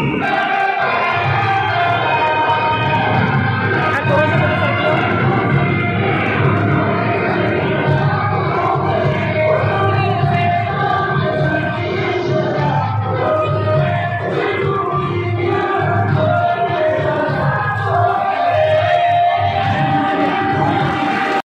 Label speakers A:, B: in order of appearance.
A: Amen.